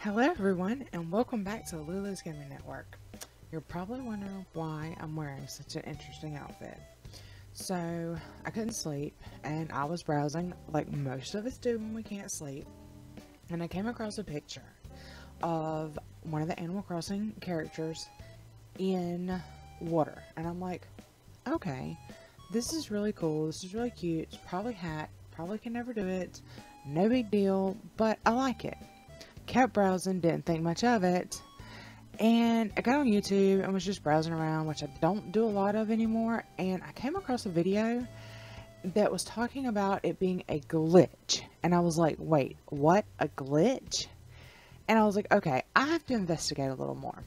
Hello everyone and welcome back to Lulu's Gaming Network. You're probably wondering why I'm wearing such an interesting outfit. So, I couldn't sleep and I was browsing like most of us do when we can't sleep. And I came across a picture of one of the Animal Crossing characters in water. And I'm like, okay, this is really cool, this is really cute, it's probably hacked, probably can never do it, no big deal, but I like it kept browsing, didn't think much of it, and I got on YouTube and was just browsing around, which I don't do a lot of anymore, and I came across a video that was talking about it being a glitch, and I was like, wait, what, a glitch? And I was like, okay, I have to investigate a little more.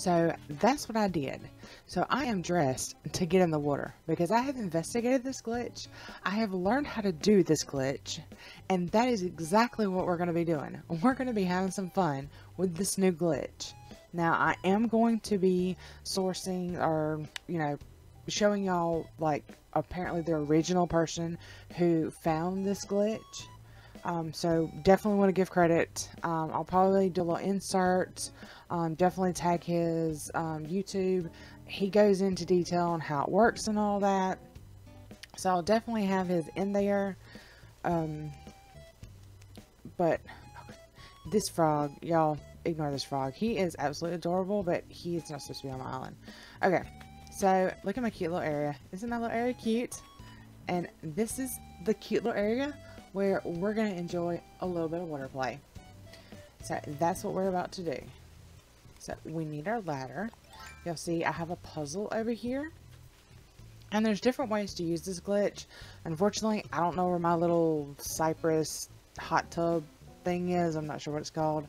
So that's what I did. So I am dressed to get in the water because I have investigated this glitch. I have learned how to do this glitch and that is exactly what we're going to be doing. We're going to be having some fun with this new glitch. Now I am going to be sourcing or, you know, showing y'all like apparently the original person who found this glitch. Um, so definitely want to give credit. Um, I'll probably do a little insert um, definitely tag his um, YouTube. He goes into detail on how it works and all that. So I'll definitely have his in there. Um, but this frog, y'all ignore this frog. He is absolutely adorable, but he is not supposed to be on my island. Okay, so look at my cute little area. Isn't my little area cute? And this is the cute little area where we're going to enjoy a little bit of water play. So that's what we're about to do. So we need our ladder. You'll see I have a puzzle over here. And there's different ways to use this glitch. Unfortunately, I don't know where my little cypress hot tub thing is. I'm not sure what it's called.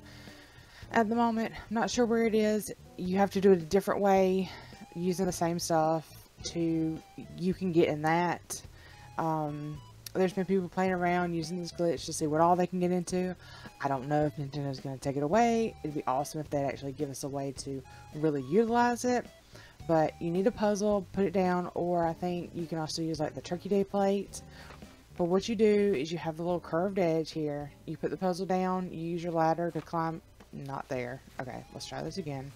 At the moment, I'm not sure where it is. You have to do it a different way using the same stuff to you can get in that. Um, there's been people playing around using this glitch to see what all they can get into. I don't know if Nintendo's going to take it away. It'd be awesome if they'd actually give us a way to really utilize it. But you need a puzzle, put it down, or I think you can also use like the Turkey Day plate. But what you do is you have the little curved edge here. You put the puzzle down, you use your ladder to climb. Not there. Okay, let's try this again.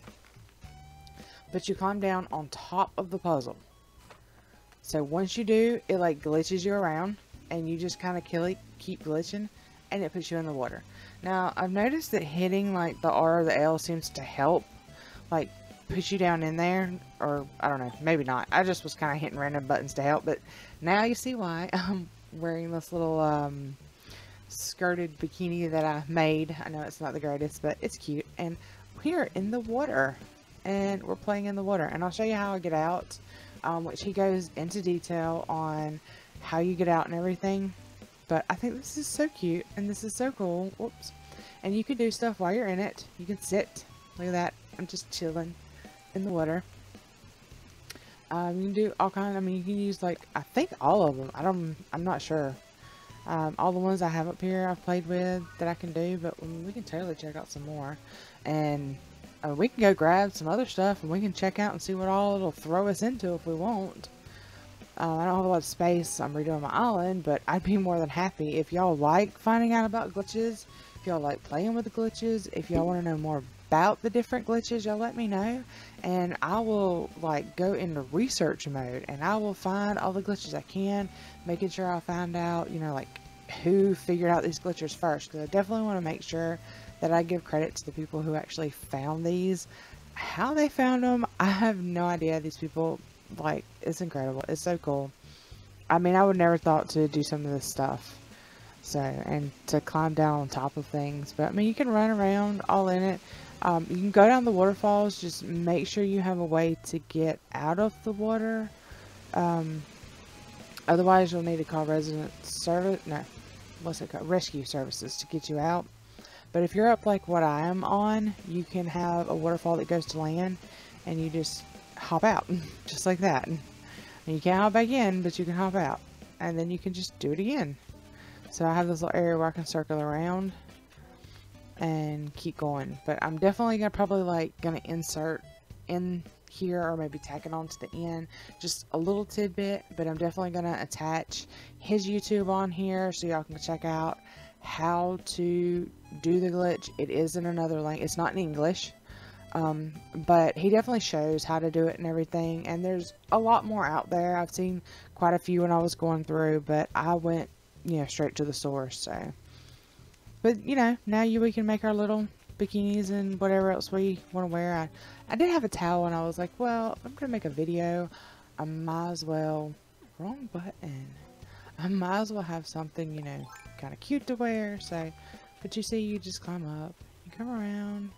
But you climb down on top of the puzzle. So once you do, it like glitches you around and you just kind of kill it, keep glitching, and it puts you in the water. Now, I've noticed that hitting like the R or the L seems to help, like push you down in there, or I don't know, maybe not. I just was kind of hitting random buttons to help, but now you see why I'm wearing this little um, skirted bikini that I made. I know it's not the greatest, but it's cute, and we are in the water, and we're playing in the water, and I'll show you how I get out, um, which he goes into detail on how you get out and everything. But I think this is so cute and this is so cool. Whoops. And you can do stuff while you're in it. You can sit. Look at that. I'm just chilling in the water. Um, you can do all kinds. I mean, you can use like I think all of them. I don't. I'm not sure. Um, all the ones I have up here I've played with that I can do, but we can totally check out some more. And uh, we can go grab some other stuff and we can check out and see what all it'll throw us into if we want. Uh, I don't have a lot of space. I'm redoing my island, but I'd be more than happy if y'all like finding out about glitches, if y'all like playing with the glitches, if y'all want to know more about the different glitches, y'all let me know, and I will like go into research mode, and I will find all the glitches I can, making sure I find out, you know, like who figured out these glitches first, because I definitely want to make sure that I give credit to the people who actually found these. How they found them, I have no idea. These people like, it's incredible. It's so cool. I mean, I would never thought to do some of this stuff. So, and to climb down on top of things. But, I mean, you can run around all in it. Um, you can go down the waterfalls. Just make sure you have a way to get out of the water. Um, otherwise, you'll need to call resident service. No, what's it called? Rescue services to get you out. But if you're up like what I am on, you can have a waterfall that goes to land. And you just hop out, just like that. And you can't hop back in, but you can hop out. And then you can just do it again. So I have this little area where I can circle around and keep going. But I'm definitely gonna probably like gonna insert in here or maybe tack it on to the end just a little tidbit but I'm definitely gonna attach his YouTube on here so y'all can check out how to do the glitch. It is in another language. It's not in English. Um, but he definitely shows how to do it and everything. And there's a lot more out there. I've seen quite a few when I was going through, but I went, you know, straight to the source. So, but you know, now you we can make our little bikinis and whatever else we want to wear. I, I did have a towel, and I was like, well, I'm gonna make a video, I might as well. Wrong button. I might as well have something, you know, kind of cute to wear. So, but you see, you just climb up, you come around,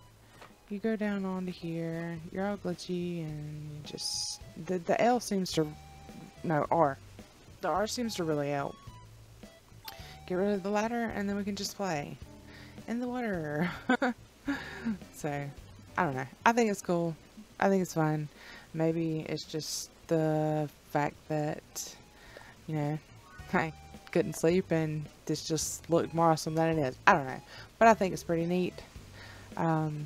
you go down onto here. You're all glitchy, and you just the the L seems to no R. The R seems to really help. Get rid of the ladder, and then we can just play in the water. so, I don't know. I think it's cool. I think it's fun. Maybe it's just the fact that, you know, I couldn't sleep and this just looked more awesome than it is. I don't know. But I think it's pretty neat. Um,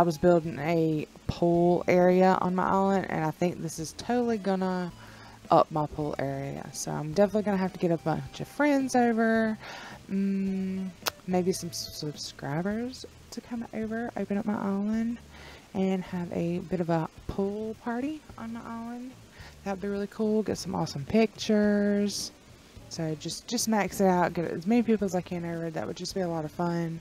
I was building a pool area on my island and I think this is totally gonna up my pool area. So I'm definitely gonna have to get a bunch of friends over. Mm, maybe some subscribers to come over, open up my island, and have a bit of a pool party on my island. That'd be really cool. Get some awesome pictures. So just just max it out. Get as many people as I can over. That would just be a lot of fun.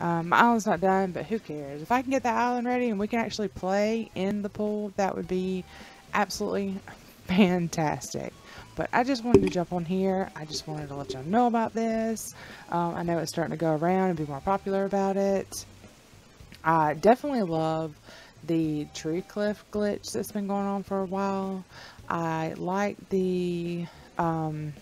Um, my island's not done, but who cares? If I can get the island ready and we can actually play in the pool, that would be absolutely fantastic. But I just wanted to jump on here. I just wanted to let y'all know about this. Um, I know it's starting to go around and be more popular about it. I definitely love the tree cliff glitch that's been going on for a while. I like the um,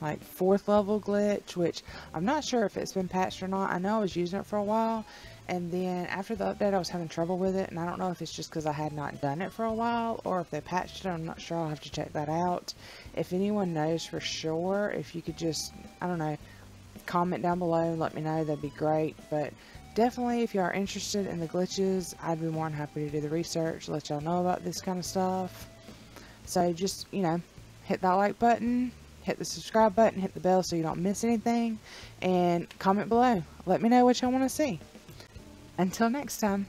like fourth level glitch, which I'm not sure if it's been patched or not. I know I was using it for a while, and then after the update I was having trouble with it, and I don't know if it's just because I had not done it for a while, or if they patched it, I'm not sure, I'll have to check that out. If anyone knows for sure, if you could just, I don't know, comment down below and let me know, that'd be great, but definitely if you are interested in the glitches I'd be more than happy to do the research let y'all know about this kind of stuff so just you know hit that like button hit the subscribe button hit the bell so you don't miss anything and comment below. Let me know what y'all want to see. Until next time